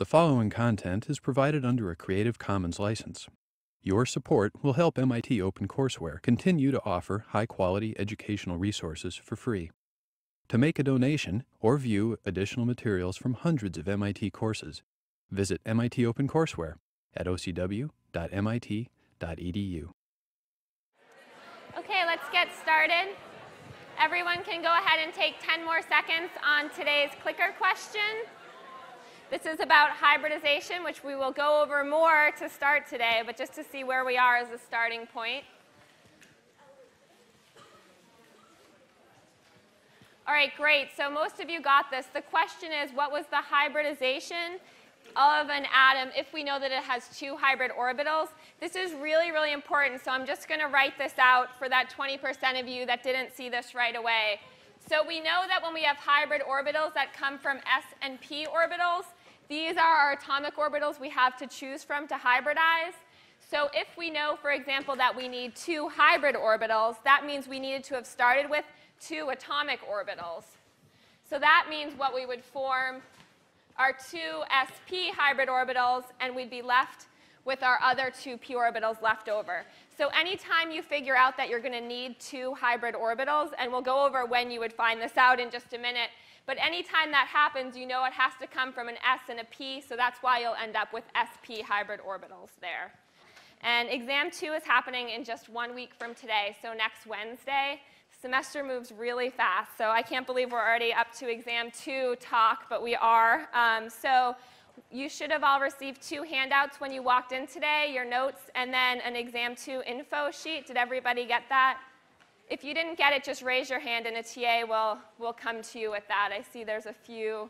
The following content is provided under a Creative Commons license. Your support will help MIT OpenCourseware continue to offer high quality educational resources for free. To make a donation or view additional materials from hundreds of MIT courses, visit MIT OpenCourseware at ocw.mit.edu. Okay, let's get started. Everyone can go ahead and take 10 more seconds on today's clicker question. This is about hybridization, which we will go over more to start today, but just to see where we are as a starting point. All right, great. So most of you got this. The question is, what was the hybridization of an atom if we know that it has two hybrid orbitals? This is really, really important. So I'm just going to write this out for that 20% of you that didn't see this right away. So we know that when we have hybrid orbitals that come from s and p orbitals, these are our atomic orbitals we have to choose from to hybridize. So if we know, for example, that we need two hybrid orbitals, that means we needed to have started with two atomic orbitals. So that means what we would form are two sp hybrid orbitals, and we'd be left with our other two p orbitals left over. So anytime you figure out that you're going to need two hybrid orbitals, and we'll go over when you would find this out in just a minute, but anytime that happens, you know it has to come from an S and a P, so that's why you'll end up with sp hybrid orbitals there. And exam two is happening in just one week from today, so next Wednesday. Semester moves really fast, so I can't believe we're already up to exam two talk, but we are. Um, so you should have all received two handouts when you walked in today, your notes, and then an exam two info sheet. Did everybody get that? If you didn't get it, just raise your hand and a TA will, will come to you with that. I see there's a few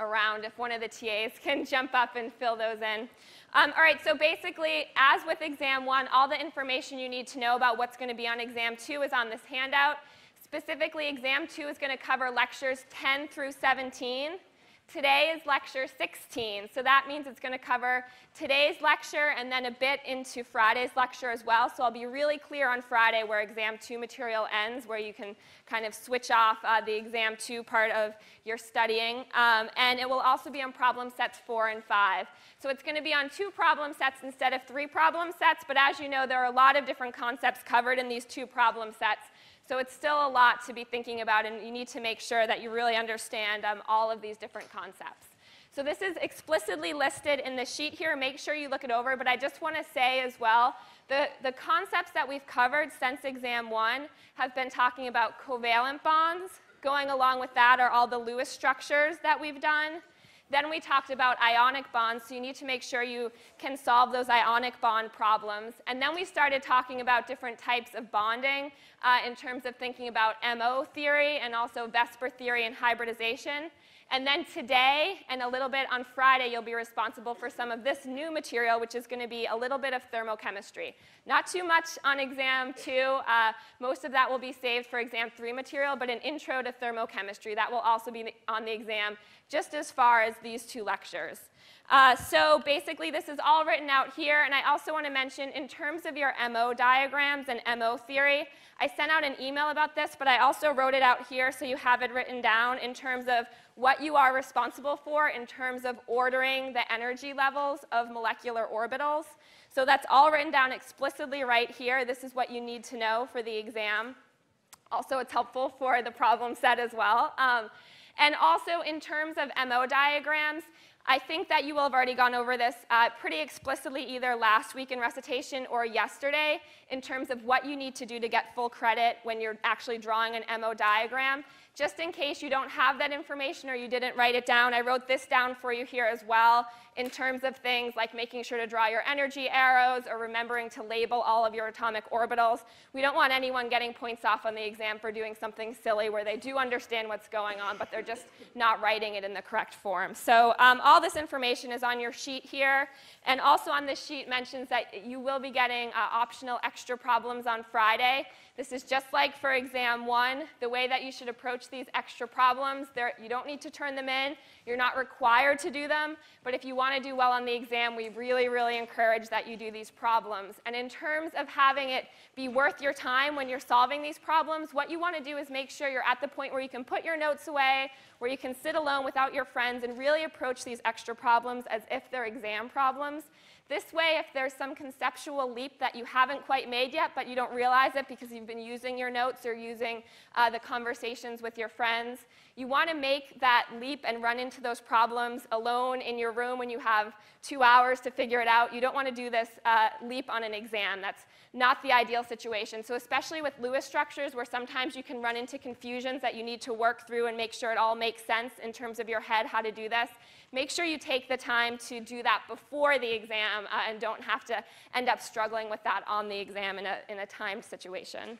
around if one of the TAs can jump up and fill those in. Um, all right, so basically, as with exam one, all the information you need to know about what's going to be on exam two is on this handout. Specifically, exam two is going to cover lectures 10 through 17. Today is lecture 16, so that means it's going to cover today's lecture and then a bit into Friday's lecture as well. So I'll be really clear on Friday where exam two material ends, where you can kind of switch off uh, the exam two part of your studying. Um, and it will also be on problem sets four and five. So it's going to be on two problem sets instead of three problem sets, but as you know, there are a lot of different concepts covered in these two problem sets. So it's still a lot to be thinking about, and you need to make sure that you really understand um, all of these different concepts. So this is explicitly listed in the sheet here. Make sure you look it over, but I just want to say as well, the, the concepts that we've covered since exam one have been talking about covalent bonds. Going along with that are all the Lewis structures that we've done. Then we talked about ionic bonds, so you need to make sure you can solve those ionic bond problems. And then we started talking about different types of bonding uh, in terms of thinking about MO theory and also VSEPR theory and hybridization. And then today and a little bit on Friday, you'll be responsible for some of this new material, which is going to be a little bit of thermochemistry. Not too much on exam two. Uh, most of that will be saved for exam three material, but an intro to thermochemistry. That will also be on the exam just as far as these two lectures. Uh, so basically, this is all written out here. And I also want to mention, in terms of your MO diagrams and MO theory, I sent out an email about this, but I also wrote it out here so you have it written down in terms of what you are responsible for in terms of ordering the energy levels of molecular orbitals. So that's all written down explicitly right here. This is what you need to know for the exam. Also, it's helpful for the problem set as well. Um, and also, in terms of MO diagrams, I think that you will have already gone over this uh, pretty explicitly either last week in recitation or yesterday in terms of what you need to do to get full credit when you're actually drawing an MO diagram. Just in case you don't have that information or you didn't write it down, I wrote this down for you here as well in terms of things like making sure to draw your energy arrows or remembering to label all of your atomic orbitals. We don't want anyone getting points off on the exam for doing something silly where they do understand what's going on, but they're just not writing it in the correct form. So um, all this information is on your sheet here. And also on this sheet mentions that you will be getting uh, optional extra problems on Friday. This is just like for exam one. The way that you should approach these extra problems. You don't need to turn them in. You're not required to do them. But if you want to do well on the exam, we really, really encourage that you do these problems. And in terms of having it be worth your time when you're solving these problems, what you want to do is make sure you're at the point where you can put your notes away, where you can sit alone without your friends and really approach these extra problems as if they're exam problems. This way, if there's some conceptual leap that you haven't quite made yet, but you don't realize it because you've been using your notes or using uh, the conversations with your friends, you want to make that leap and run into those problems alone in your room when you have two hours to figure it out. You don't want to do this uh, leap on an exam. That's not the ideal situation. So especially with Lewis structures where sometimes you can run into confusions that you need to work through and make sure it all makes sense in terms of your head how to do this, make sure you take the time to do that before the exam uh, and don't have to end up struggling with that on the exam in a, in a timed situation.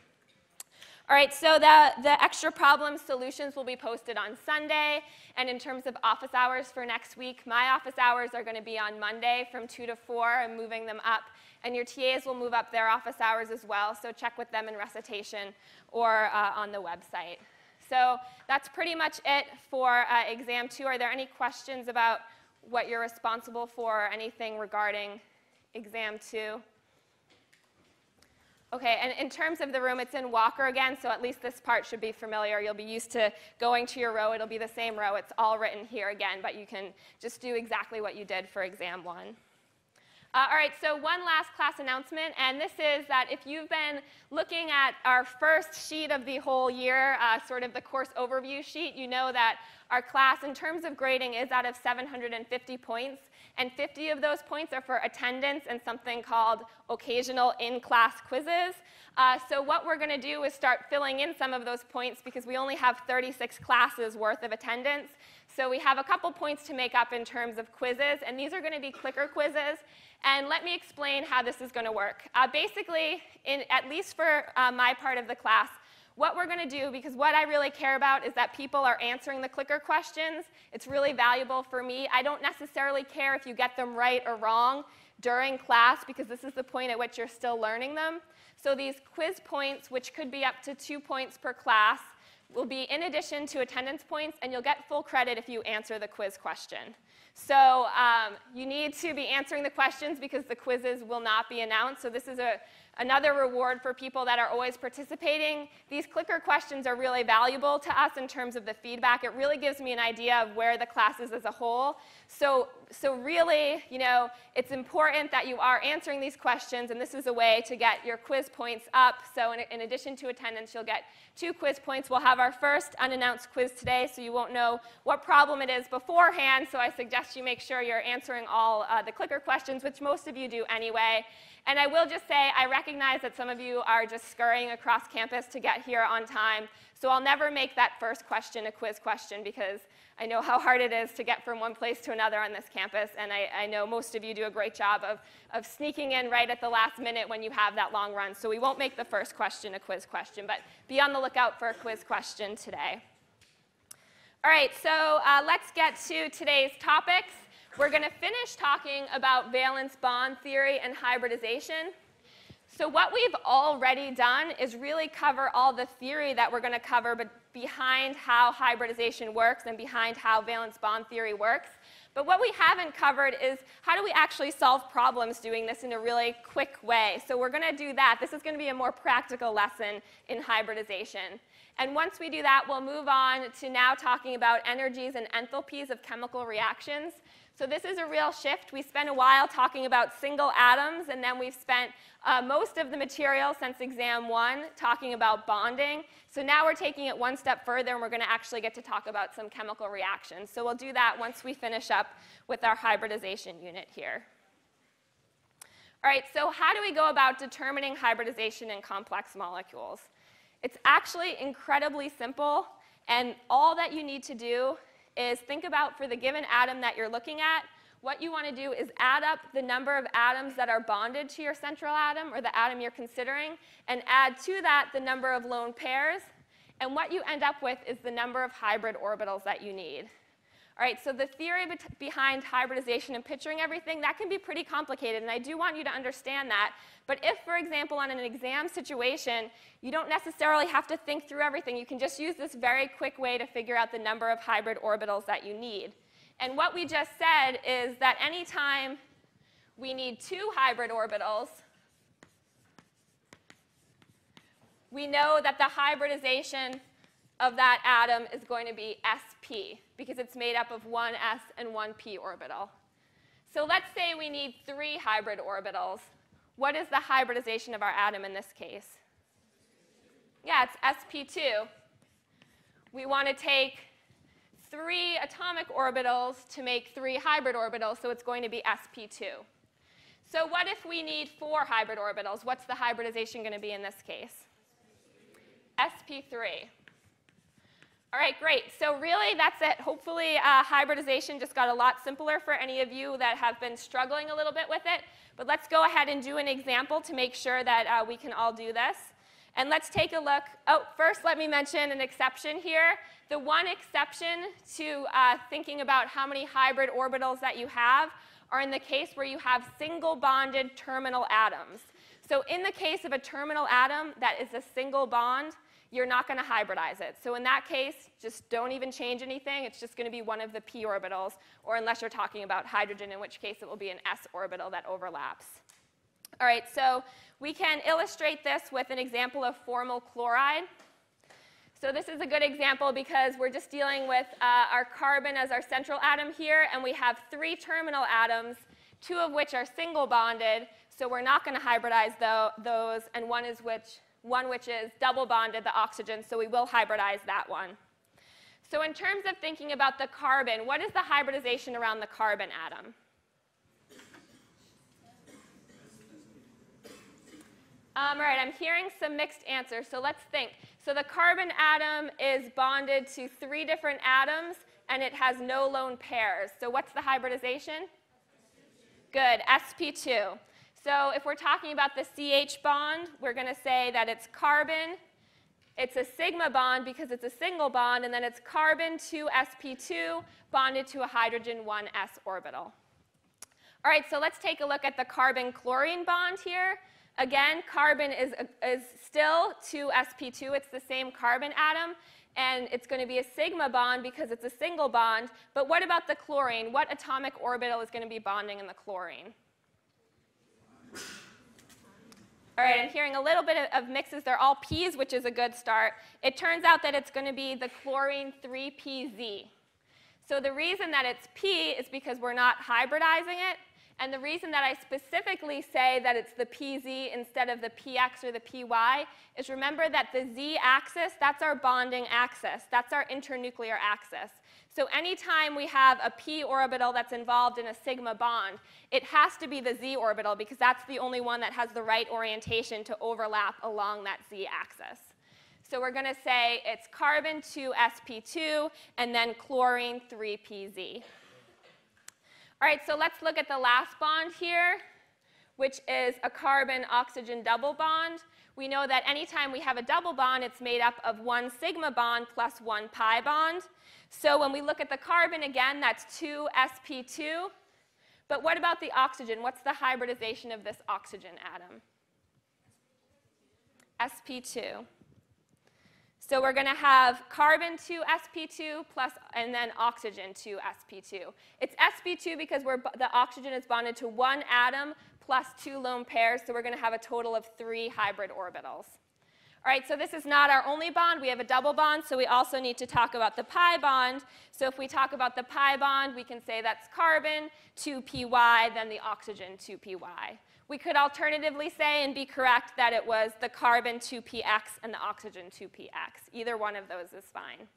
All right, so the, the extra problem solutions will be posted on Sunday. And in terms of office hours for next week, my office hours are going to be on Monday from 2 to 4. I'm moving them up. And your TAs will move up their office hours as well, so check with them in recitation or uh, on the website. So that's pretty much it for uh, exam two. Are there any questions about what you're responsible for or anything regarding exam two? Okay, and in terms of the room, it's in Walker again, so at least this part should be familiar. You'll be used to going to your row. It'll be the same row. It's all written here again, but you can just do exactly what you did for exam one. Uh, all right, so one last class announcement, and this is that if you've been looking at our first sheet of the whole year, uh, sort of the course overview sheet, you know that our class, in terms of grading, is out of 750 points, and 50 of those points are for attendance and something called occasional in-class quizzes. Uh, so what we're going to do is start filling in some of those points because we only have 36 classes worth of attendance. So we have a couple points to make up in terms of quizzes, and these are going to be clicker quizzes. And let me explain how this is going to work. Uh, basically, in, at least for uh, my part of the class, what we're going to do, because what I really care about is that people are answering the clicker questions. It's really valuable for me. I don't necessarily care if you get them right or wrong during class, because this is the point at which you're still learning them. So these quiz points, which could be up to two points per class, will be in addition to attendance points, and you'll get full credit if you answer the quiz question. So um, you need to be answering the questions because the quizzes will not be announced. So this is a, another reward for people that are always participating. These clicker questions are really valuable to us in terms of the feedback. It really gives me an idea of where the class is as a whole. So, so really, you know, it's important that you are answering these questions, and this is a way to get your quiz points up. So in, in addition to attendance, you'll get two quiz points. We'll have our first unannounced quiz today, so you won't know what problem it is beforehand. So I suggest you make sure you're answering all uh, the clicker questions, which most of you do anyway. And I will just say, I recognize that some of you are just scurrying across campus to get here on time. So I'll never make that first question a quiz question because I know how hard it is to get from one place to another on this campus. And I, I know most of you do a great job of, of sneaking in right at the last minute when you have that long run. So we won't make the first question a quiz question, but be on the lookout for a quiz question today. All right, so uh, let's get to today's topics. We're going to finish talking about valence bond theory and hybridization. So what we've already done is really cover all the theory that we're going to cover but behind how hybridization works and behind how valence bond theory works. But what we haven't covered is how do we actually solve problems doing this in a really quick way. So we're going to do that. This is going to be a more practical lesson in hybridization. And once we do that, we'll move on to now talking about energies and enthalpies of chemical reactions. So this is a real shift. We spent a while talking about single atoms, and then we've spent uh, most of the material since exam one talking about bonding. So now we're taking it one step further, and we're going to actually get to talk about some chemical reactions. So we'll do that once we finish up with our hybridization unit here. All right, so how do we go about determining hybridization in complex molecules? It's actually incredibly simple, and all that you need to do is think about for the given atom that you're looking at, what you want to do is add up the number of atoms that are bonded to your central atom or the atom you're considering and add to that the number of lone pairs. And what you end up with is the number of hybrid orbitals that you need. All right, so the theory behind hybridization and picturing everything, that can be pretty complicated, and I do want you to understand that. But if, for example, on an exam situation, you don't necessarily have to think through everything, you can just use this very quick way to figure out the number of hybrid orbitals that you need. And what we just said is that anytime we need two hybrid orbitals, we know that the hybridization of that atom is going to be sp because it's made up of one s and one p orbital. So let's say we need three hybrid orbitals. What is the hybridization of our atom in this case? Yeah, it's sp2. We want to take three atomic orbitals to make three hybrid orbitals, so it's going to be sp2. So what if we need four hybrid orbitals? What's the hybridization going to be in this case? sp3. All right, great. So really, that's it. Hopefully, uh, hybridization just got a lot simpler for any of you that have been struggling a little bit with it. But let's go ahead and do an example to make sure that uh, we can all do this. And let's take a look. Oh, first, let me mention an exception here. The one exception to uh, thinking about how many hybrid orbitals that you have are in the case where you have single bonded terminal atoms. So in the case of a terminal atom that is a single bond, you're not going to hybridize it. So in that case, just don't even change anything. It's just going to be one of the p orbitals, or unless you're talking about hydrogen, in which case it will be an s orbital that overlaps. All right, so we can illustrate this with an example of formyl chloride. So this is a good example because we're just dealing with uh, our carbon as our central atom here, and we have three terminal atoms, two of which are single bonded, so we're not going to hybridize those, and one is which one which is double bonded, the oxygen, so we will hybridize that one. So in terms of thinking about the carbon, what is the hybridization around the carbon atom? Um, all right, I'm hearing some mixed answers, so let's think. So the carbon atom is bonded to three different atoms, and it has no lone pairs. So what's the hybridization? Good, sp2. So if we're talking about the CH bond, we're going to say that it's carbon. It's a sigma bond because it's a single bond, and then it's carbon 2 sp2 bonded to a hydrogen 1s orbital. All right, so let's take a look at the carbon-chlorine bond here. Again, carbon is, is still 2 sp2. It's the same carbon atom, and it's going to be a sigma bond because it's a single bond. But what about the chlorine? What atomic orbital is going to be bonding in the chlorine? All right, I'm hearing a little bit of, mixes. They're all P's, which is a good start. It turns out that it's going to be the chlorine 3PZ. So the reason that it's P is because we're not hybridizing it. And the reason that I specifically say that it's the PZ instead of the PX or the PY is remember that the Z axis, that's our bonding axis. That's our internuclear axis. So anytime we have a p orbital that's involved in a sigma bond, it has to be the z orbital because that's the only one that has the right orientation to overlap along that z axis. So we're going to say it's carbon 2 sp2 and then chlorine 3 pz. All right, so let's look at the last bond here, which is a carbon-oxygen double bond. We know that anytime we have a double bond, it's made up of one sigma bond plus one pi bond. So when we look at the carbon, again, that's 2 sp2. But what about the oxygen? What's the hybridization of this oxygen atom? sp2. So we're going to have carbon 2 sp2 plus, and then oxygen 2 sp2. It's sp2 because the oxygen is bonded to one atom plus two lone pairs, so we're going to have a total of three hybrid orbitals. All right, so this is not our only bond. We have a double bond, so we also need to talk about the pi bond. So if we talk about the pi bond, we can say that's carbon 2py, then the oxygen 2py. We could alternatively say and be correct that it was the carbon 2px and the oxygen 2px. Either one of those is fine.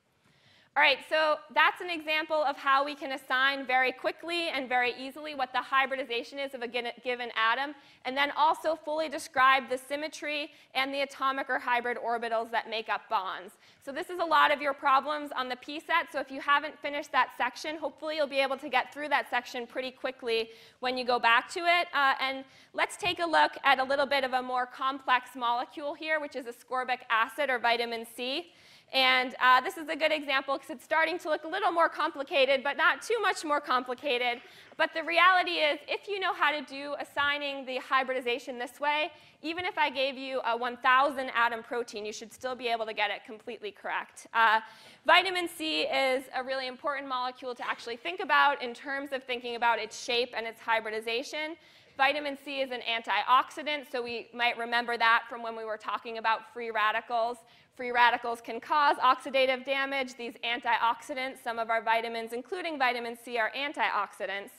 All right, so that's an example of how we can assign very quickly and very easily what the hybridization is of a given atom, and then also fully describe the symmetry and the atomic or hybrid orbitals that make up bonds. So this is a lot of your problems on the P set, so if you haven't finished that section, hopefully you'll be able to get through that section pretty quickly when you go back to it. Uh, and let's take a look at a little bit of a more complex molecule here, which is ascorbic acid or vitamin C. And uh, this is a good example because it's starting to look a little more complicated, but not too much more complicated. But the reality is, if you know how to do assigning the hybridization this way, even if I gave you a 1,000 atom protein, you should still be able to get it completely correct. Uh, vitamin C is a really important molecule to actually think about in terms of thinking about its shape and its hybridization. Vitamin C is an antioxidant, so we might remember that from when we were talking about free radicals. Free radicals can cause oxidative damage. These antioxidants, some of our vitamins, including vitamin C, are antioxidants.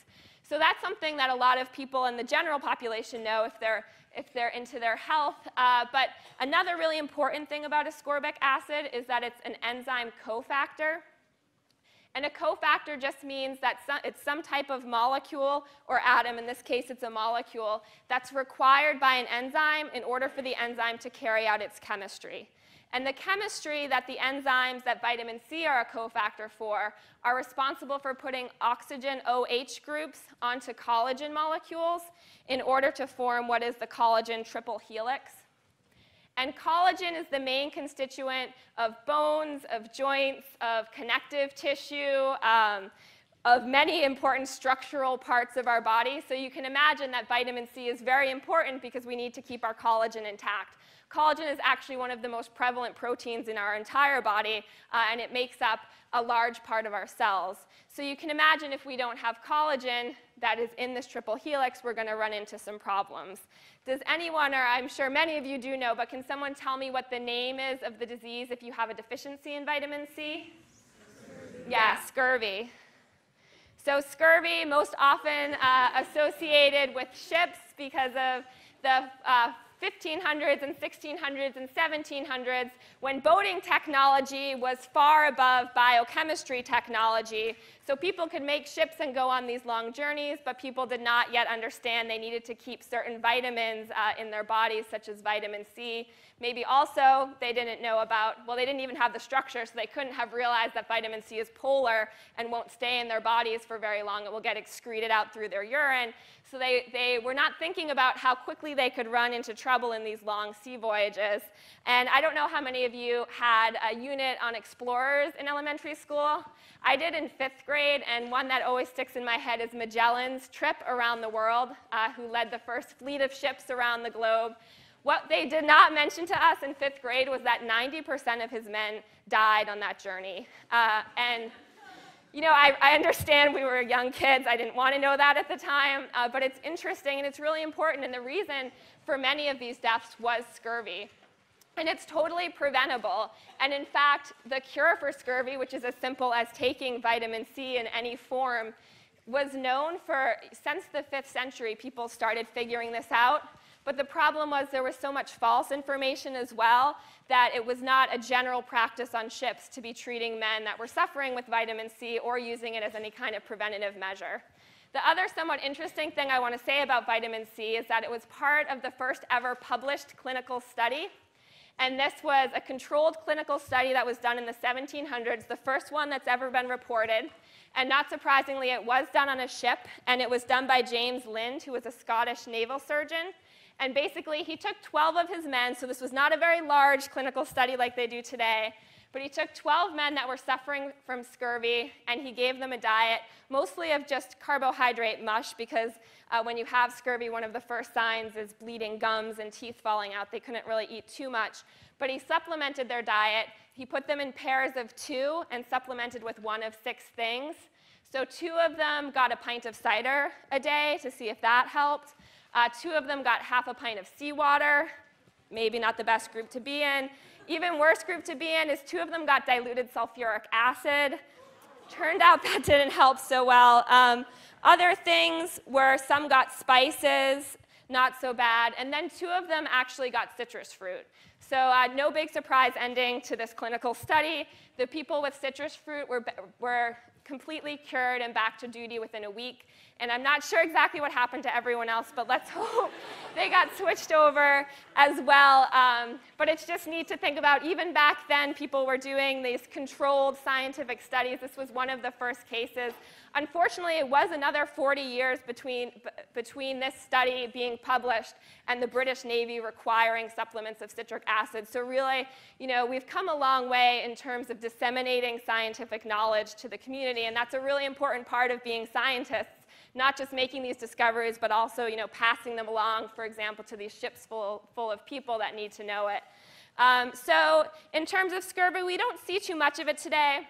So that's something that a lot of people in the general population know if they're, if they're into their health. Uh, but another really important thing about ascorbic acid is that it's an enzyme cofactor. And a cofactor just means that some, it's some type of molecule or atom, in this case it's a molecule, that's required by an enzyme in order for the enzyme to carry out its chemistry. And the chemistry that the enzymes that vitamin C are a cofactor for are responsible for putting oxygen OH groups onto collagen molecules in order to form what is the collagen triple helix. And collagen is the main constituent of bones, of joints, of connective tissue, um, of many important structural parts of our body. So you can imagine that vitamin C is very important because we need to keep our collagen intact. Collagen is actually one of the most prevalent proteins in our entire body, uh, and it makes up a large part of our cells. So you can imagine if we don't have collagen that is in this triple helix, we're going to run into some problems. Does anyone, or I'm sure many of you do know, but can someone tell me what the name is of the disease if you have a deficiency in vitamin C? Scurvy. Yeah, scurvy. So scurvy, most often uh, associated with ships because of the uh, 1500s and 1600s and 1700s when boating technology was far above biochemistry technology. So people could make ships and go on these long journeys, but people did not yet understand they needed to keep certain vitamins uh, in their bodies, such as vitamin C. Maybe also they didn't know about, well, they didn't even have the structure, so they couldn't have realized that vitamin C is polar and won't stay in their bodies for very long. It will get excreted out through their urine. So they, they were not thinking about how quickly they could run into trouble in these long sea voyages. And I don't know how many of you had a unit on explorers in elementary school. I did in fifth grade, and one that always sticks in my head is Magellan's trip around the world, uh, who led the first fleet of ships around the globe. What they did not mention to us in fifth grade was that 90% of his men died on that journey. Uh, and you know, I, I, understand we were young kids. I didn't want to know that at the time, uh, but it's interesting and it's really important. And the reason for many of these deaths was scurvy. And it's totally preventable. And in fact, the cure for scurvy, which is as simple as taking vitamin C in any form, was known for, since the fifth century, people started figuring this out. But the problem was there was so much false information as well that it was not a general practice on ships to be treating men that were suffering with vitamin C or using it as any kind of preventative measure. The other somewhat interesting thing I want to say about vitamin C is that it was part of the first ever published clinical study. And this was a controlled clinical study that was done in the 1700s, the first one that's ever been reported. And not surprisingly, it was done on a ship, and it was done by James Lind, who was a Scottish naval surgeon. And basically, he took 12 of his men, so this was not a very large clinical study like they do today, but he took 12 men that were suffering from scurvy and he gave them a diet mostly of just carbohydrate mush because uh, when you have scurvy, one of the first signs is bleeding gums and teeth falling out. They couldn't really eat too much. But he supplemented their diet. He put them in pairs of two and supplemented with one of six things. So two of them got a pint of cider a day to see if that helped. Uh, two of them got half a pint of seawater, maybe not the best group to be in. Even worse group to be in is two of them got diluted sulfuric acid. Turned out that didn't help so well. Um, other things were some got spices, not so bad, and then two of them actually got citrus fruit. So uh, no big surprise ending to this clinical study. The people with citrus fruit were, were completely cured and back to duty within a week. And I'm not sure exactly what happened to everyone else, but let's hope they got switched over as well. Um, but it's just neat to think about, even back then, people were doing these controlled scientific studies. This was one of the first cases. Unfortunately, it was another 40 years between, between this study being published and the British Navy requiring supplements of citric acid. So really, you know, we've come a long way in terms of disseminating scientific knowledge to the community, and that's a really important part of being scientists not just making these discoveries, but also you know, passing them along, for example, to these ships full, full of people that need to know it. Um, so in terms of scurvy, we don't see too much of it today.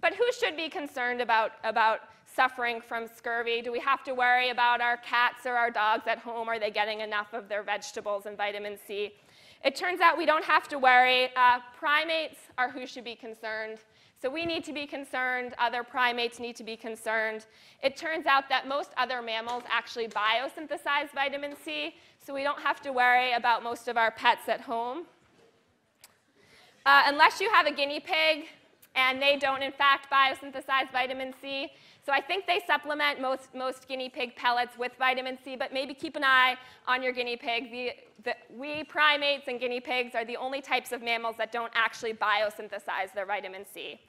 But who should be concerned about, about suffering from scurvy? Do we have to worry about our cats or our dogs at home? Are they getting enough of their vegetables and vitamin C? It turns out we don't have to worry. Uh, primates are who should be concerned. So we need to be concerned. Other primates need to be concerned. It turns out that most other mammals actually biosynthesize vitamin C, so we don't have to worry about most of our pets at home. Uh, unless you have a guinea pig, and they don't, in fact, biosynthesize vitamin C. So I think they supplement most, most guinea pig pellets with vitamin C, but maybe keep an eye on your guinea pig. The, the, we primates and guinea pigs are the only types of mammals that don't actually biosynthesize their vitamin C.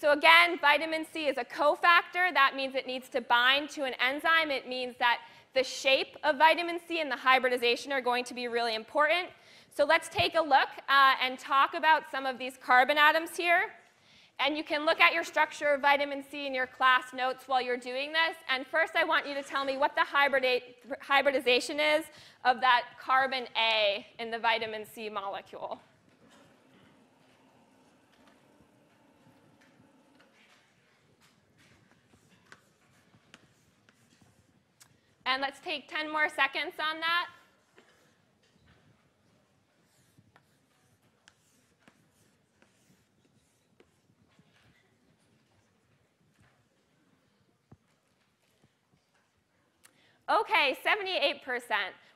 So again, vitamin C is a cofactor. That means it needs to bind to an enzyme. It means that the shape of vitamin C and the hybridization are going to be really important. So let's take a look uh, and talk about some of these carbon atoms here. And you can look at your structure of vitamin C in your class notes while you're doing this. And first, I want you to tell me what the hybridization is of that carbon A in the vitamin C molecule. And let's take 10 more seconds on that. Okay, 78%.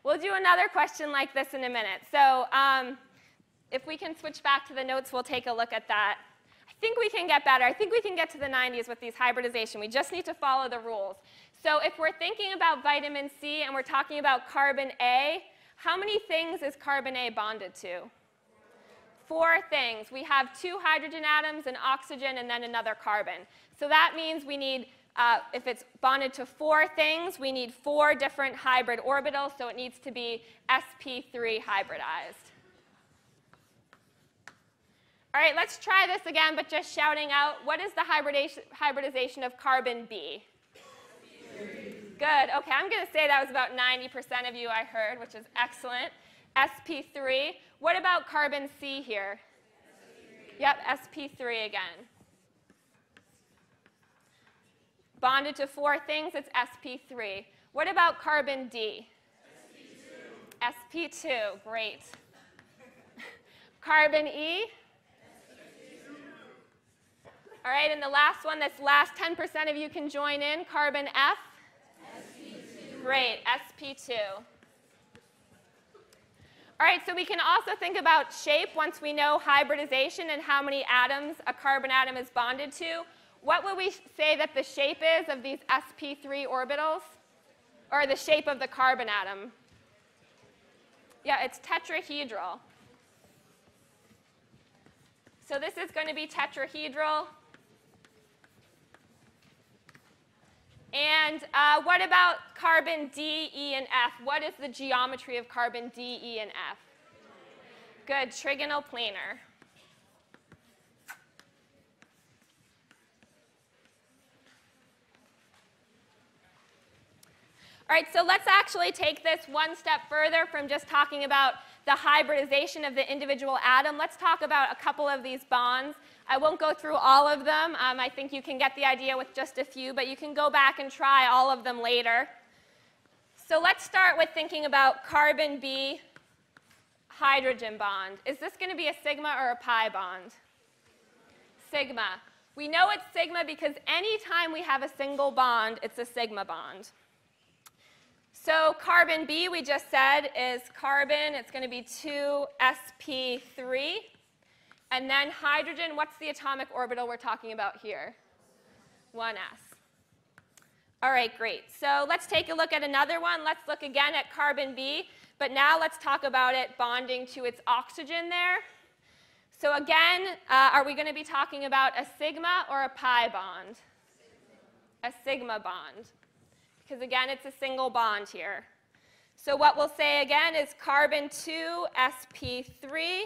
We'll do another question like this in a minute. So um, if we can switch back to the notes, we'll take a look at that. I think we can get better. I think we can get to the 90s with these hybridization. We just need to follow the rules. So if we're thinking about vitamin C and we're talking about carbon A, how many things is carbon A bonded to? Four things. We have two hydrogen atoms, an oxygen, and then another carbon. So that means we need uh, if it's bonded to four things, we need four different hybrid orbitals, so it needs to be sp3 hybridized. All right, let's try this again, but just shouting out, what is the hybridization, of carbon B? Good. Okay, I'm going to say that was about 90% of you I heard, which is excellent. sp3. What about carbon C here? SP3. Yep, sp3 again. Bonded to four things, it's sp3. What about carbon D? sp2. sp2, great. carbon E? All right, and the last one, this last 10% of you can join in, carbon F? sp2. Great, sp2. All right, so we can also think about shape once we know hybridization and how many atoms a carbon atom is bonded to what would we say that the shape is of these sp3 orbitals? Or the shape of the carbon atom? Yeah, it's tetrahedral. So this is going to be tetrahedral. And uh, what about carbon D, E, and F? What is the geometry of carbon D, E, and F? Good, trigonal planar. Right, so let's actually take this one step further from just talking about the hybridization of the individual atom. Let's talk about a couple of these bonds. I won't go through all of them. Um, I think you can get the idea with just a few, but you can go back and try all of them later. So let's start with thinking about carbon B hydrogen bond. Is this going to be a sigma or a pi bond? Sigma. We know it's sigma because anytime we have a single bond, it's a sigma bond. So carbon B, we just said, is carbon. It's going to be 2sp3. And then hydrogen, what's the atomic orbital we're talking about here? 1s. All right, great. So let's take a look at another one. Let's look again at carbon B. But now let's talk about it bonding to its oxygen there. So again, uh, are we going to be talking about a sigma or a pi bond? A sigma bond. Because again, it's a single bond here. So what we'll say again is carbon 2 sp3.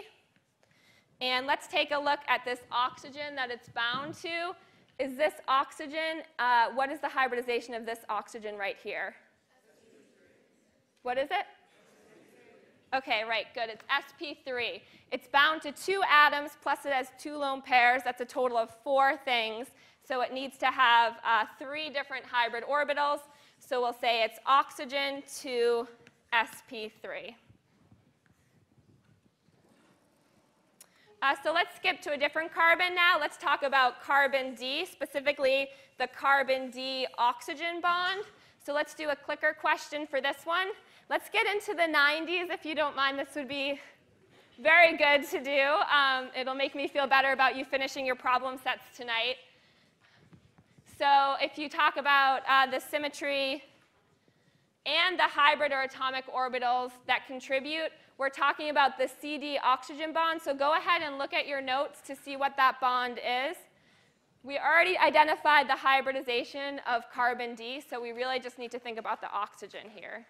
And let's take a look at this oxygen that it's bound to. Is this oxygen, uh, what is the hybridization of this oxygen right here? What is it? Okay, right, good. It's sp3. It's bound to two atoms, plus it has two lone pairs. That's a total of four things. So it needs to have uh, three different hybrid orbitals. So we'll say it's oxygen to sp3. Uh, so let's skip to a different carbon now. Let's talk about carbon D, specifically the carbon D oxygen bond. So let's do a clicker question for this one. Let's get into the 90s if you don't mind. This would be very good to do. Um, it'll make me feel better about you finishing your problem sets tonight. So if you talk about uh, the symmetry and the hybrid or atomic orbitals that contribute, we're talking about the CD oxygen bond. So go ahead and look at your notes to see what that bond is. We already identified the hybridization of carbon D, so we really just need to think about the oxygen here.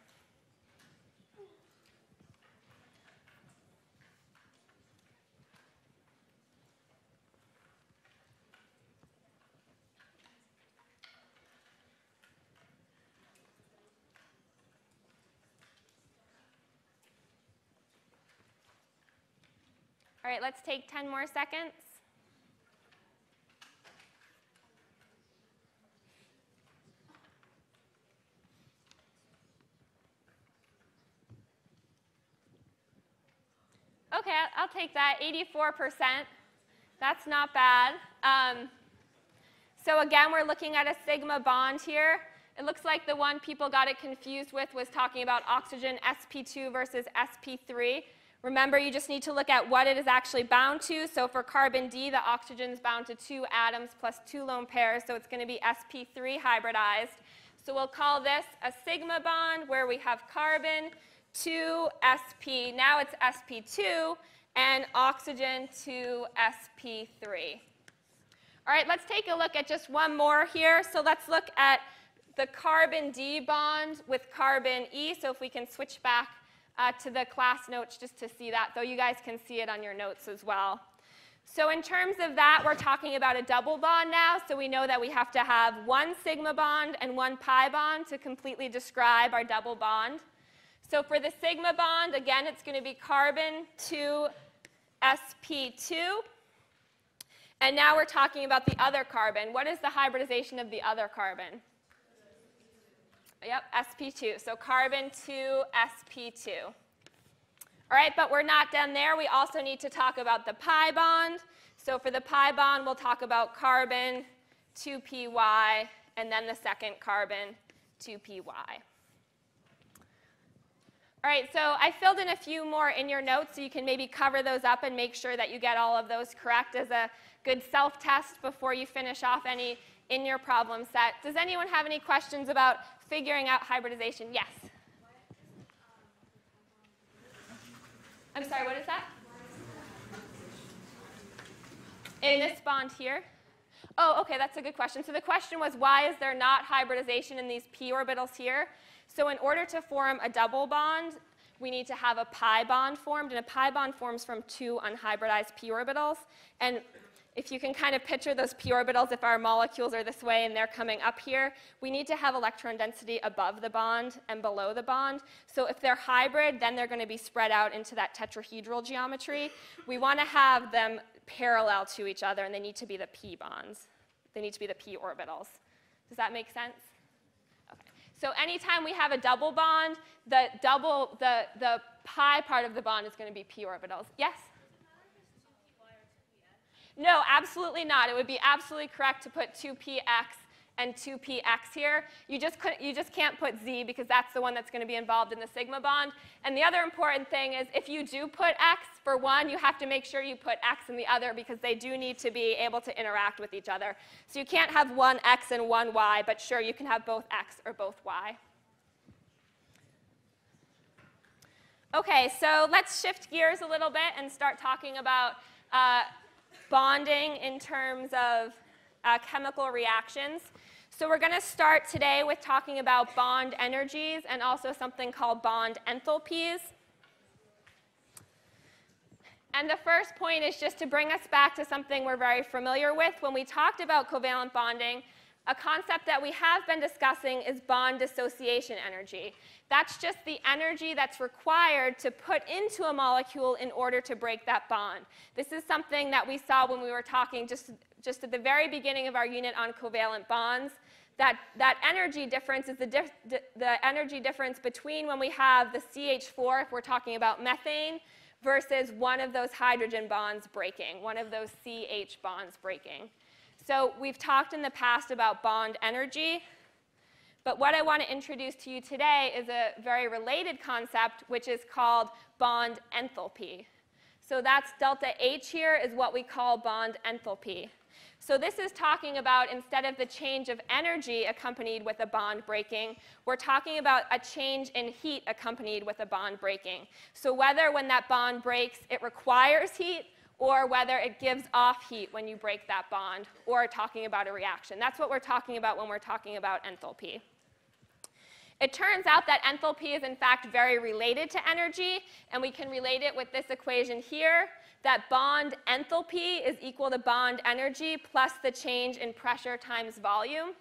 All right, let's take 10 more seconds. Okay, I'll take that, 84%. That's not bad. Um, so again, we're looking at a sigma bond here. It looks like the one people got it confused with was talking about oxygen sp2 versus sp3. Remember, you just need to look at what it is actually bound to. So for carbon D, the oxygen is bound to two atoms plus two lone pairs, so it's going to be sp3 hybridized. So we'll call this a sigma bond where we have carbon 2 sp. Now it's sp2 and oxygen 2 sp3. All right, let's take a look at just one more here. So let's look at the carbon D bond with carbon E. So if we can switch back uh, to the class notes just to see that, though you guys can see it on your notes as well. So in terms of that, we're talking about a double bond now. So we know that we have to have one sigma bond and one pi bond to completely describe our double bond. So for the sigma bond, again, it's going to be carbon to sp2. And now we're talking about the other carbon. What is the hybridization of the other carbon? Yep, sp2. So carbon 2, sp2. All right, but we're not done there. We also need to talk about the pi bond. So for the pi bond, we'll talk about carbon 2py, and then the second carbon 2py. All right, so I filled in a few more in your notes so you can maybe cover those up and make sure that you get all of those correct as a good self-test before you finish off any in your problem set. Does anyone have any questions about figuring out hybridization? Yes. I'm sorry, what is that? In this bond here? Oh, okay, that's a good question. So the question was, why is there not hybridization in these p orbitals here? So in order to form a double bond, we need to have a pi bond formed, and a pi bond forms from two unhybridized p orbitals. And if you can kind of picture those p orbitals, if our molecules are this way and they're coming up here, we need to have electron density above the bond and below the bond. So if they're hybrid, then they're going to be spread out into that tetrahedral geometry. We want to have them parallel to each other, and they need to be the p bonds. They need to be the p orbitals. Does that make sense? Okay. So anytime we have a double bond, the double, the, the pi part of the bond is going to be p orbitals. Yes? No, absolutely not. It would be absolutely correct to put 2px and 2px here. You just, you just can't put z because that's the one that's going to be involved in the sigma bond. And the other important thing is if you do put x for one, you have to make sure you put x in the other because they do need to be able to interact with each other. So you can't have one x and one y, but sure, you can have both x or both y. Okay, so let's shift gears a little bit and start talking about uh, bonding in terms of uh, chemical reactions. So we're going to start today with talking about bond energies and also something called bond enthalpies. And the first point is just to bring us back to something we're very familiar with. When we talked about covalent bonding, a concept that we have been discussing is bond dissociation energy. That's just the energy that's required to put into a molecule in order to break that bond. This is something that we saw when we were talking just, just at the very beginning of our unit on covalent bonds. That, that energy difference is the, dif the energy difference between when we have the CH4, if we're talking about methane, versus one of those hydrogen bonds breaking, one of those CH bonds breaking. So we've talked in the past about bond energy, but what I want to introduce to you today is a very related concept, which is called bond enthalpy. So that's delta H here is what we call bond enthalpy. So this is talking about instead of the change of energy accompanied with a bond breaking, we're talking about a change in heat accompanied with a bond breaking. So whether when that bond breaks it requires heat or whether it gives off heat when you break that bond, or talking about a reaction. That's what we're talking about when we're talking about enthalpy. It turns out that enthalpy is in fact very related to energy, and we can relate it with this equation here, that bond enthalpy is equal to bond energy plus the change in pressure times volume.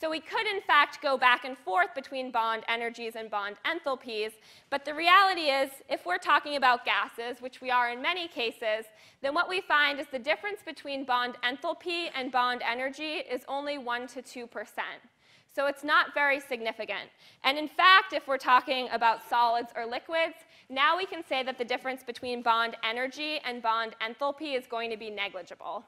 So we could, in fact, go back and forth between bond energies and bond enthalpies, but the reality is, if we're talking about gases, which we are in many cases, then what we find is the difference between bond enthalpy and bond energy is only 1 to 2 percent. So it's not very significant. And in fact, if we're talking about solids or liquids, now we can say that the difference between bond energy and bond enthalpy is going to be negligible.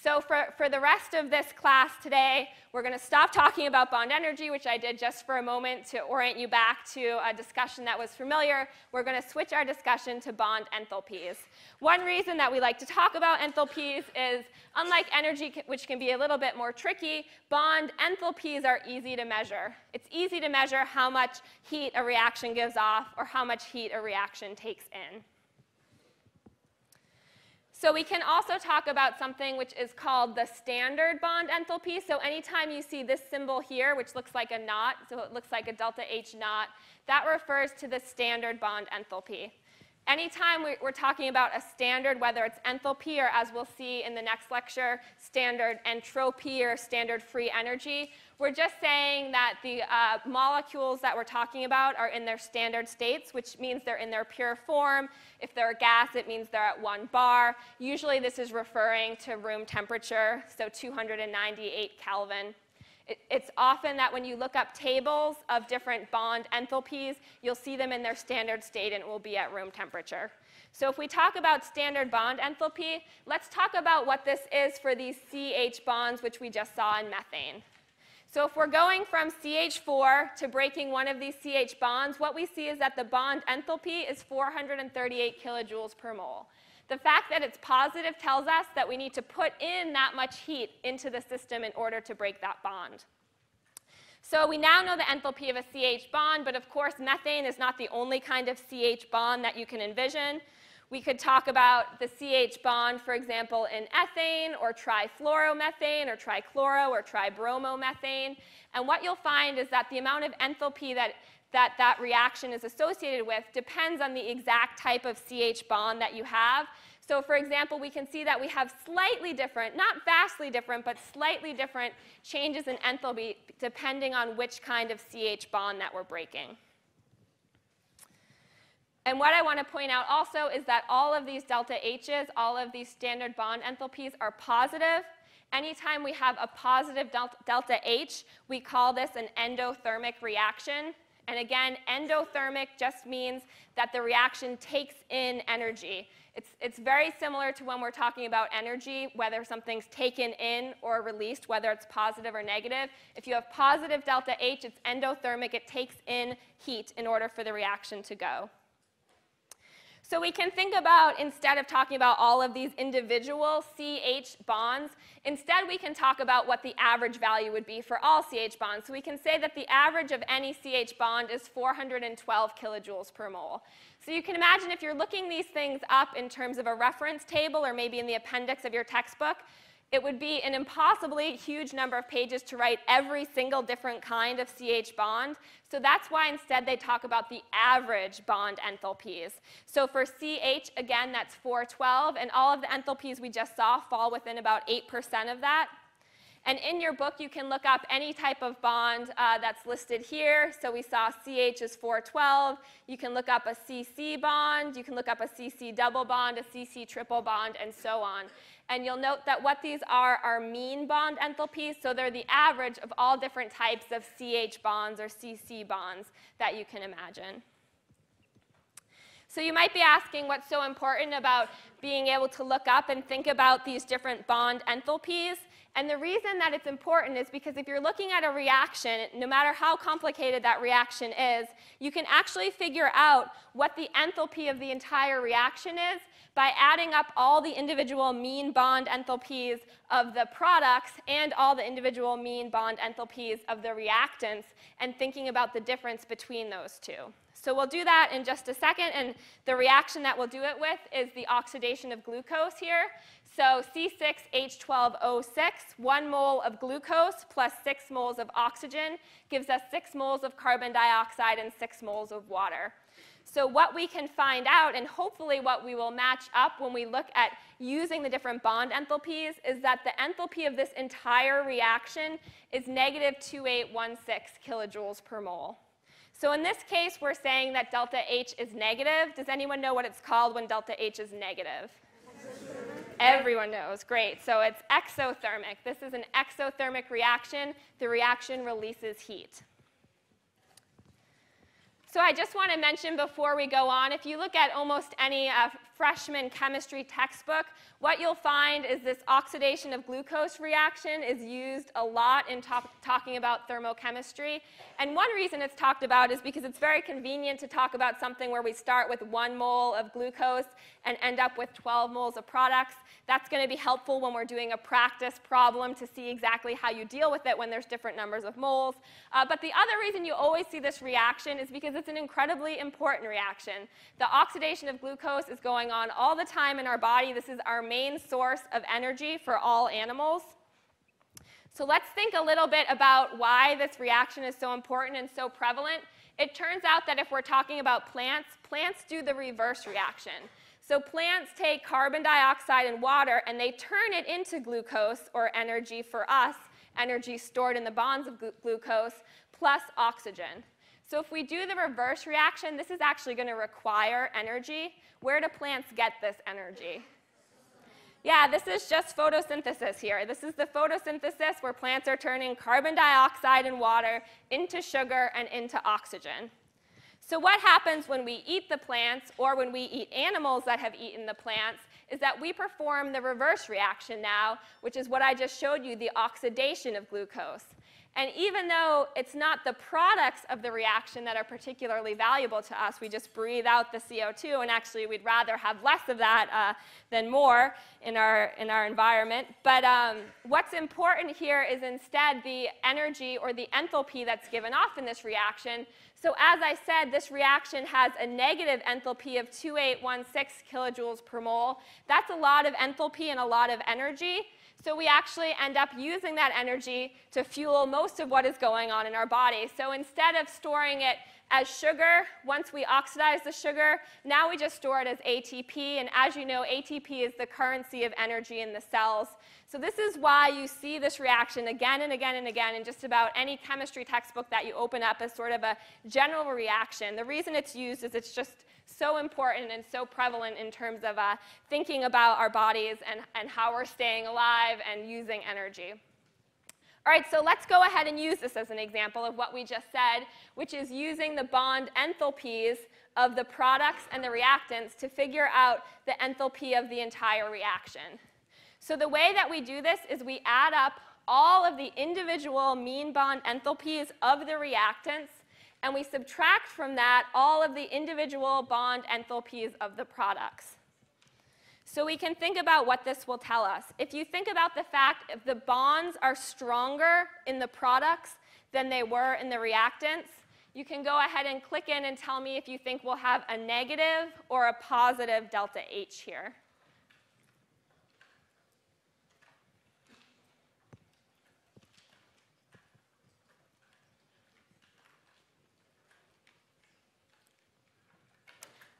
So for, for the rest of this class today, we're going to stop talking about bond energy, which I did just for a moment to orient you back to a discussion that was familiar. We're going to switch our discussion to bond enthalpies. One reason that we like to talk about enthalpies is, unlike energy, which can be a little bit more tricky, bond enthalpies are easy to measure. It's easy to measure how much heat a reaction gives off or how much heat a reaction takes in. So we can also talk about something which is called the standard bond enthalpy. So anytime you see this symbol here, which looks like a knot, so it looks like a delta H naught, that refers to the standard bond enthalpy. Anytime we're talking about a standard, whether it's enthalpy or as we'll see in the next lecture, standard entropy or standard free energy, we're just saying that the uh, molecules that we're talking about are in their standard states, which means they're in their pure form. If they're a gas, it means they're at one bar. Usually this is referring to room temperature, so 298 Kelvin. It, it's often that when you look up tables of different bond enthalpies, you'll see them in their standard state and it will be at room temperature. So if we talk about standard bond enthalpy, let's talk about what this is for these CH bonds, which we just saw in methane. So if we're going from CH4 to breaking one of these CH bonds, what we see is that the bond enthalpy is 438 kilojoules per mole. The fact that it's positive tells us that we need to put in that much heat into the system in order to break that bond. So we now know the enthalpy of a CH bond, but of course methane is not the only kind of CH bond that you can envision. We could talk about the CH bond, for example, in ethane or trifluoromethane or trichloro or tribromomethane. And what you'll find is that the amount of enthalpy that that that reaction is associated with depends on the exact type of CH bond that you have. So for example, we can see that we have slightly different, not vastly different, but slightly different changes in enthalpy depending on which kind of CH bond that we're breaking. And what I want to point out also is that all of these delta H's, all of these standard bond enthalpies are positive. Anytime we have a positive delta H, we call this an endothermic reaction. And again, endothermic just means that the reaction takes in energy. It's, it's very similar to when we're talking about energy, whether something's taken in or released, whether it's positive or negative. If you have positive delta H, it's endothermic. It takes in heat in order for the reaction to go. So we can think about, instead of talking about all of these individual CH bonds, instead we can talk about what the average value would be for all CH bonds. So we can say that the average of any CH bond is 412 kilojoules per mole. So you can imagine if you're looking these things up in terms of a reference table or maybe in the appendix of your textbook, it would be an impossibly huge number of pages to write every single different kind of CH bond. So that's why instead they talk about the average bond enthalpies. So for CH, again, that's 412, and all of the enthalpies we just saw fall within about 8% of that. And in your book, you can look up any type of bond uh, that's listed here. So we saw CH is 412. You can look up a CC bond. You can look up a CC double bond, a CC triple bond, and so on. And you'll note that what these are are mean bond enthalpies. So they're the average of all different types of CH bonds or CC bonds that you can imagine. So you might be asking what's so important about being able to look up and think about these different bond enthalpies. And the reason that it's important is because if you're looking at a reaction, no matter how complicated that reaction is, you can actually figure out what the enthalpy of the entire reaction is by adding up all the individual mean bond enthalpies of the products and all the individual mean bond enthalpies of the reactants and thinking about the difference between those two. So we'll do that in just a second, and the reaction that we'll do it with is the oxidation of glucose here. So C6H12O6, one mole of glucose plus six moles of oxygen gives us six moles of carbon dioxide and six moles of water. So what we can find out, and hopefully what we will match up when we look at using the different bond enthalpies, is that the enthalpy of this entire reaction is negative 2816 kilojoules per mole. So in this case, we're saying that delta H is negative. Does anyone know what it's called when delta H is negative? Everyone knows. Great. So it's exothermic. This is an exothermic reaction. The reaction releases heat. So I just want to mention before we go on, if you look at almost any uh, freshman chemistry textbook, what you'll find is this oxidation of glucose reaction is used a lot in talk, talking about thermochemistry. And one reason it's talked about is because it's very convenient to talk about something where we start with one mole of glucose and end up with 12 moles of products. That's going to be helpful when we're doing a practice problem to see exactly how you deal with it when there's different numbers of moles. Uh, but the other reason you always see this reaction is because it's an incredibly important reaction. The oxidation of glucose is going on all the time in our body. This is our main source of energy for all animals. So let's think a little bit about why this reaction is so important and so prevalent. It turns out that if we're talking about plants, plants do the reverse reaction. So plants take carbon dioxide and water and they turn it into glucose or energy for us, energy stored in the bonds of glu glucose, plus oxygen. So if we do the reverse reaction, this is actually going to require energy. Where do plants get this energy? Yeah, this is just photosynthesis here. This is the photosynthesis where plants are turning carbon dioxide and water into sugar and into oxygen. So what happens when we eat the plants or when we eat animals that have eaten the plants is that we perform the reverse reaction now, which is what I just showed you, the oxidation of glucose. And even though it's not the products of the reaction that are particularly valuable to us, we just breathe out the CO2, and actually we'd rather have less of that uh, than more in our, in our environment. But um, what's important here is instead the energy or the enthalpy that's given off in this reaction. So as I said, this reaction has a negative enthalpy of 2816 kilojoules per mole. That's a lot of enthalpy and a lot of energy. So we actually end up using that energy to fuel most of what is going on in our body. So instead of storing it as sugar, once we oxidize the sugar, now we just store it as ATP. And as you know, ATP is the currency of energy in the cells. So this is why you see this reaction again and again and again in just about any chemistry textbook that you open up as sort of a general reaction. The reason it's used is it's just so important and so prevalent in terms of uh, thinking about our bodies and, and how we're staying alive and using energy. All right, so let's go ahead and use this as an example of what we just said, which is using the bond enthalpies of the products and the reactants to figure out the enthalpy of the entire reaction. So the way that we do this is we add up all of the individual mean bond enthalpies of the reactants and we subtract from that all of the individual bond enthalpies of the products. So we can think about what this will tell us. If you think about the fact if the bonds are stronger in the products than they were in the reactants, you can go ahead and click in and tell me if you think we'll have a negative or a positive delta H here.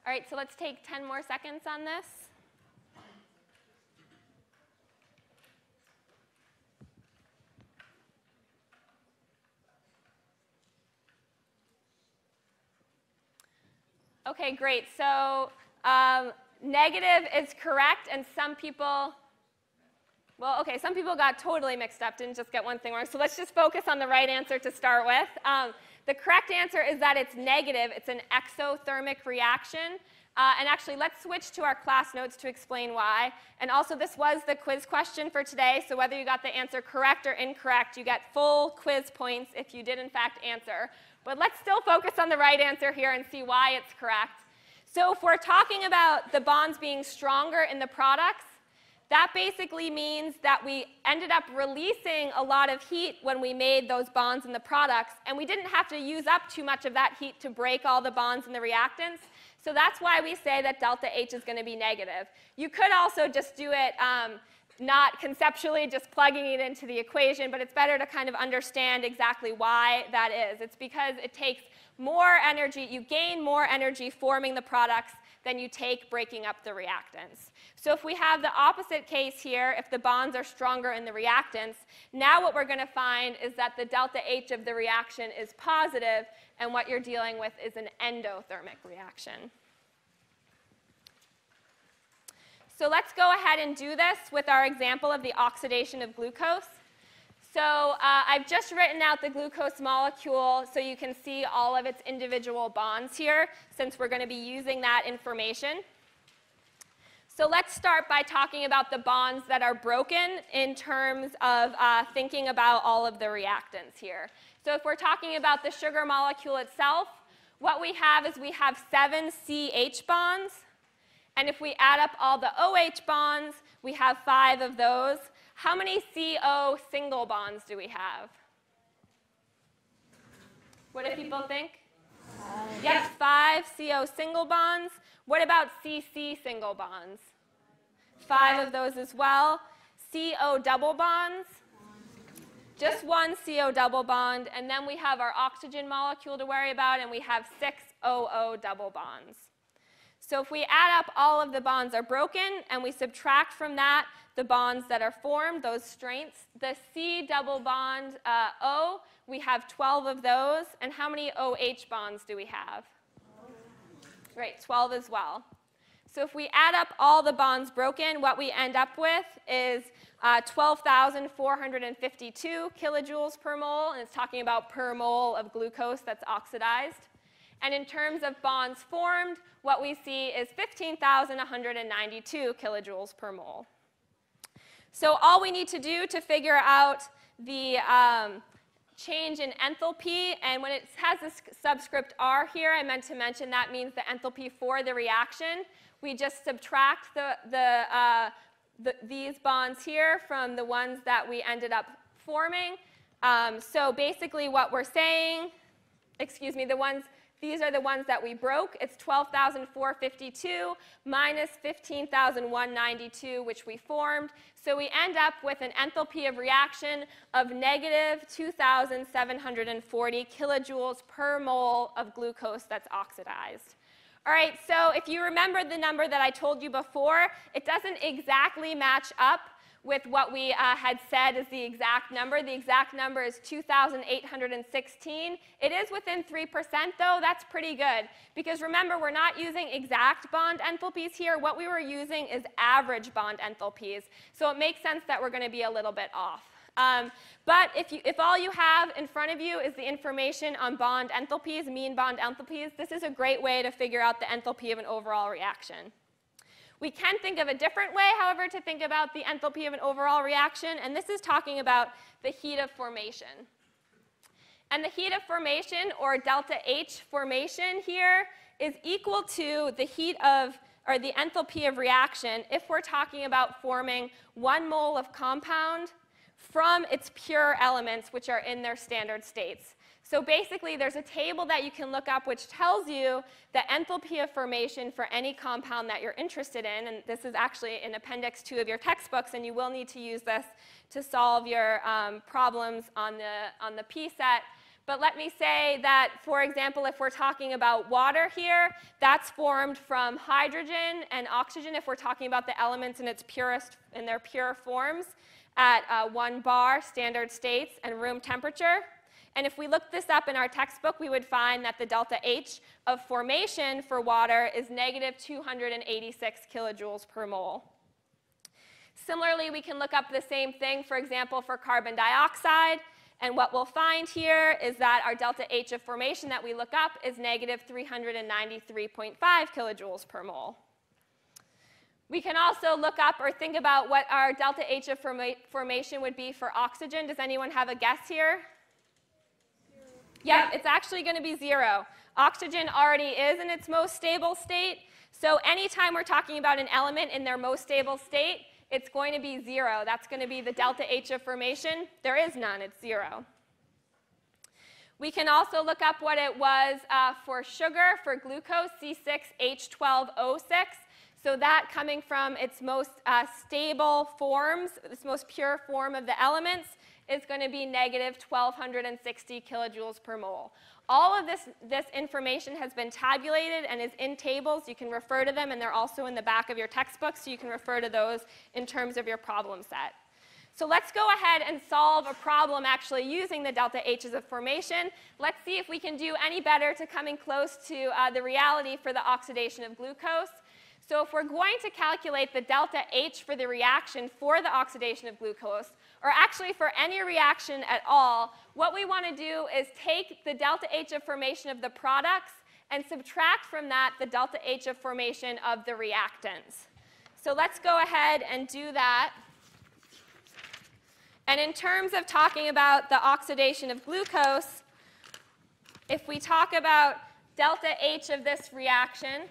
All right, so let's take 10 more seconds on this. Okay, great. So um, negative is correct, and some people, well, okay, some people got totally mixed up, didn't just get one thing wrong. So let's just focus on the right answer to start with. Um, the correct answer is that it's negative. It's an exothermic reaction. Uh, and actually, let's switch to our class notes to explain why. And also, this was the quiz question for today, so whether you got the answer correct or incorrect, you get full quiz points if you did, in fact, answer. But let's still focus on the right answer here and see why it's correct. So if we're talking about the bonds being stronger in the products, that basically means that we ended up releasing a lot of heat when we made those bonds in the products, and we didn't have to use up too much of that heat to break all the bonds in the reactants. So that's why we say that delta H is going to be negative. You could also just do it um, not conceptually just plugging it into the equation, but it's better to kind of understand exactly why that is. It's because it takes more energy, you gain more energy forming the products than you take breaking up the reactants. So if we have the opposite case here, if the bonds are stronger in the reactants, now what we're going to find is that the delta H of the reaction is positive, and what you're dealing with is an endothermic reaction. So let's go ahead and do this with our example of the oxidation of glucose. So uh, I've just written out the glucose molecule so you can see all of its individual bonds here, since we're going to be using that information. So let's start by talking about the bonds that are broken in terms of uh, thinking about all of the reactants here. So if we're talking about the sugar molecule itself, what we have is we have seven CH bonds. And if we add up all the OH bonds, we have five of those. How many CO single bonds do we have? What do people think? Five. Yep, five CO single bonds. What about CC single bonds? Five of those as well. CO double bonds? Just one CO double bond. And then we have our oxygen molecule to worry about, and we have six OO double bonds. So if we add up all of the bonds are broken and we subtract from that the bonds that are formed, those strengths, the C double bond uh, O, we have 12 of those. And how many OH bonds do we have? Right, 12 as well. So if we add up all the bonds broken, what we end up with is uh, 12,452 kilojoules per mole, and it's talking about per mole of glucose that's oxidized. And in terms of bonds formed, what we see is 15,192 kilojoules per mole. So all we need to do to figure out the um, change in enthalpy, and when it has this subscript R here, I meant to mention that means the enthalpy for the reaction. We just subtract the, the, uh, the these bonds here from the ones that we ended up forming. Um, so basically what we're saying, excuse me, the ones these are the ones that we broke. It's 12,452 minus 15,192, which we formed. So we end up with an enthalpy of reaction of negative 2,740 kilojoules per mole of glucose that's oxidized. All right, so if you remember the number that I told you before, it doesn't exactly match up with what we uh, had said is the exact number. The exact number is 2,816. It is within 3%, though. That's pretty good. Because remember, we're not using exact bond enthalpies here. What we were using is average bond enthalpies. So it makes sense that we're going to be a little bit off. Um, but if, you, if all you have in front of you is the information on bond enthalpies, mean bond enthalpies, this is a great way to figure out the enthalpy of an overall reaction. We can think of a different way, however, to think about the enthalpy of an overall reaction, and this is talking about the heat of formation. And the heat of formation, or delta H formation here, is equal to the heat of, or the enthalpy of reaction if we're talking about forming one mole of compound from its pure elements, which are in their standard states. So basically, there's a table that you can look up which tells you the enthalpy of formation for any compound that you're interested in. And this is actually in Appendix 2 of your textbooks, and you will need to use this to solve your um, problems on the, on the P set. But let me say that, for example, if we're talking about water here, that's formed from hydrogen and oxygen if we're talking about the elements in its purest, in their pure forms at uh, one bar, standard states, and room temperature. And if we look this up in our textbook, we would find that the delta H of formation for water is negative 286 kilojoules per mole. Similarly, we can look up the same thing, for example, for carbon dioxide. And what we'll find here is that our delta H of formation that we look up is negative 393.5 kilojoules per mole. We can also look up or think about what our delta H of forma formation would be for oxygen. Does anyone have a guess here? Yep, it's actually going to be zero. Oxygen already is in its most stable state. So anytime we're talking about an element in their most stable state, it's going to be zero. That's going to be the delta H of formation. There is none, it's zero. We can also look up what it was uh, for sugar, for glucose, C6H12O6. So that coming from its most uh, stable forms, its most pure form of the elements, is going to be negative 1,260 kilojoules per mole. All of this, this information has been tabulated and is in tables. You can refer to them, and they're also in the back of your textbook, so you can refer to those in terms of your problem set. So let's go ahead and solve a problem actually using the delta H's of formation. Let's see if we can do any better to coming close to uh, the reality for the oxidation of glucose. So if we're going to calculate the delta H for the reaction for the oxidation of glucose, or actually for any reaction at all, what we want to do is take the delta H of formation of the products and subtract from that the delta H of formation of the reactants. So let's go ahead and do that. And in terms of talking about the oxidation of glucose, if we talk about delta H of this reaction,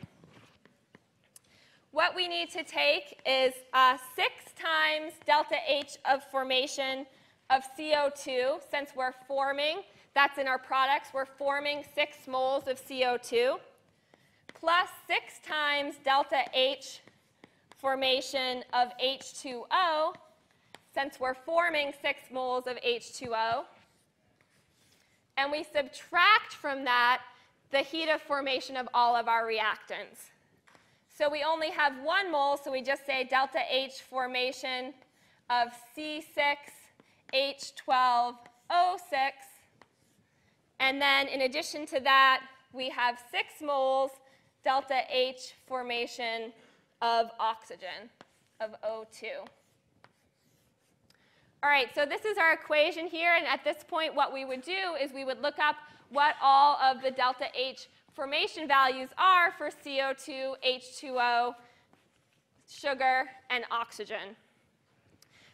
what we need to take is uh, 6 times delta H of formation of CO2, since we're forming, that's in our products, we're forming 6 moles of CO2, plus 6 times delta H formation of H2O, since we're forming 6 moles of H2O, and we subtract from that the heat of formation of all of our reactants. So we only have one mole, so we just say delta H formation of C6H12O6. And then in addition to that, we have six moles delta H formation of oxygen, of O2. All right, so this is our equation here, and at this point what we would do is we would look up what all of the delta H formation values are for CO2, H2O, sugar, and oxygen.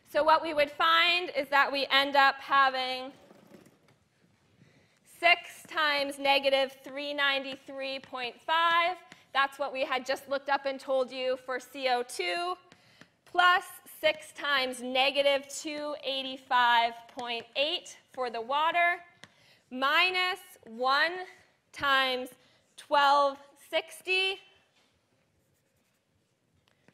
So what we would find is that we end up having 6 times negative 393.5. That's what we had just looked up and told you for CO2, plus 6 times negative 285.8 for the water, minus 1 times 1260.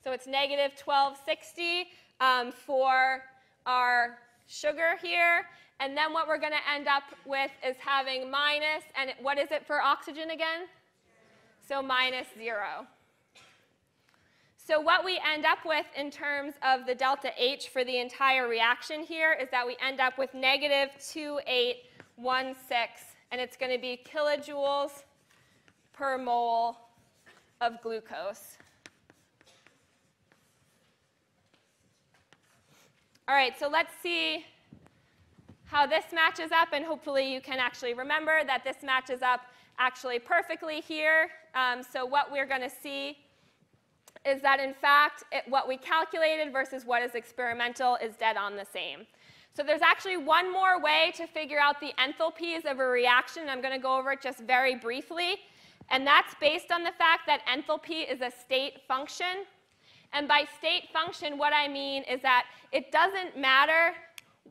So it's negative 1260 um, for our sugar here. And then what we're going to end up with is having minus, and what is it for oxygen again? So minus 0. So what we end up with in terms of the delta H for the entire reaction here is that we end up with negative 2816, and it's going to be kilojoules per mole of glucose. All right, so let's see how this matches up, and hopefully you can actually remember that this matches up actually perfectly here. Um, so what we're going to see is that, in fact, it, what we calculated versus what is experimental is dead on the same. So there's actually one more way to figure out the enthalpies of a reaction. I'm going to go over it just very briefly. And that's based on the fact that enthalpy is a state function. And by state function, what I mean is that it doesn't matter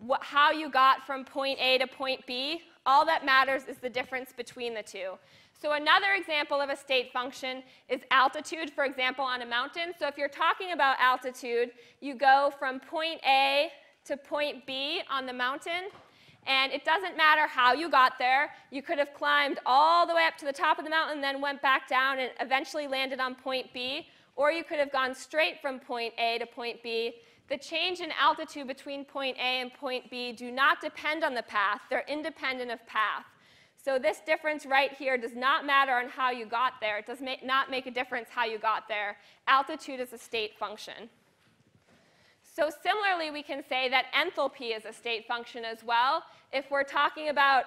what, how you got from point A to point B. All that matters is the difference between the two. So another example of a state function is altitude, for example, on a mountain. So if you're talking about altitude, you go from point A to point B on the mountain, And it doesn't matter how you got there. You could have climbed all the way up to the top of the mountain, and then went back down and eventually landed on point B. Or you could have gone straight from point A to point B. The change in altitude between point A and point B do not depend on the path. They're independent of path. So this difference right here does not matter on how you got there. It does not make a difference how you got there. Altitude is a state function. So similarly, we can say that enthalpy is a state function as well. If we're talking about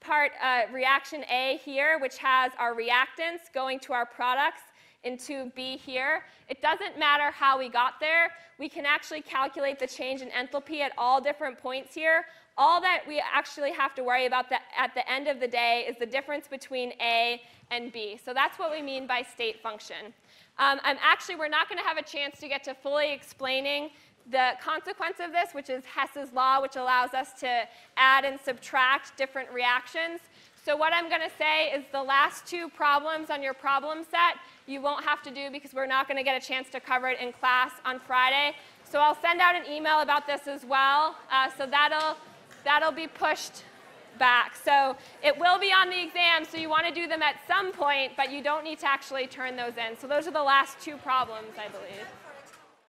part uh, reaction A here, which has our reactants going to our products into B here, it doesn't matter how we got there. We can actually calculate the change in enthalpy at all different points here. All that we actually have to worry about at the end of the day is the difference between A and B. So that's what we mean by state function. Um, actually, we're not going to have a chance to get to fully explaining the consequence of this, which is Hess's law, which allows us to add and subtract different reactions. So what I'm going to say is the last two problems on your problem set you won't have to do because we're not going to get a chance to cover it in class on Friday. So I'll send out an email about this as well. Uh, so that'll, that'll be pushed back. So it will be on the exam, so you want to do them at some point, but you don't need to actually turn those in. So those are the last two problems, I believe.